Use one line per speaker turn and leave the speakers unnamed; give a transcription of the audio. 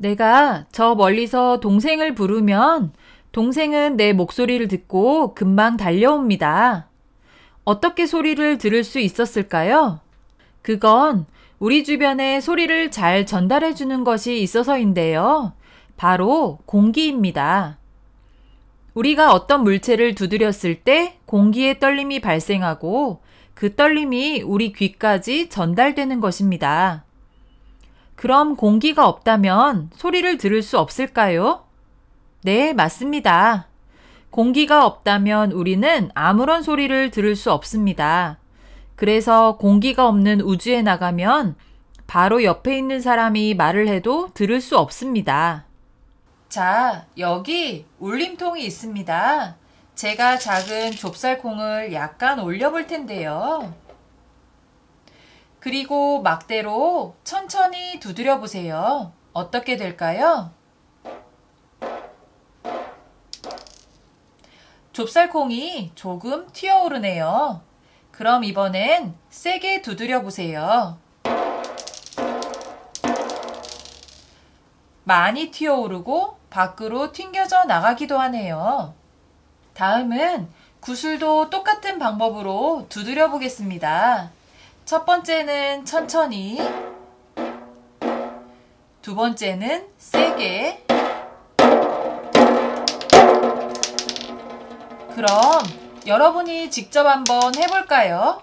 내가 저 멀리서 동생을 부르면 동생은 내 목소리를 듣고 금방 달려옵니다. 어떻게 소리를 들을 수 있었을까요? 그건 우리 주변에 소리를 잘 전달해 주는 것이 있어서인데요. 바로 공기입니다. 우리가 어떤 물체를 두드렸을 때 공기의 떨림이 발생하고 그 떨림이 우리 귀까지 전달되는 것입니다. 그럼 공기가 없다면 소리를 들을 수 없을까요? 네, 맞습니다. 공기가 없다면 우리는 아무런 소리를 들을 수 없습니다. 그래서 공기가 없는 우주에 나가면 바로 옆에 있는 사람이 말을 해도 들을 수 없습니다. 자, 여기 울림통이 있습니다. 제가 작은 좁쌀콩을 약간 올려볼 텐데요. 그리고 막대로 천천히 두드려 보세요. 어떻게 될까요? 좁쌀콩이 조금 튀어오르네요. 그럼 이번엔 세게 두드려 보세요. 많이 튀어오르고 밖으로 튕겨져 나가기도 하네요. 다음은 구슬도 똑같은 방법으로 두드려 보겠습니다. 첫 번째는 천천히, 두 번째는 세게, 그럼 여러분이 직접 한번 해볼까요?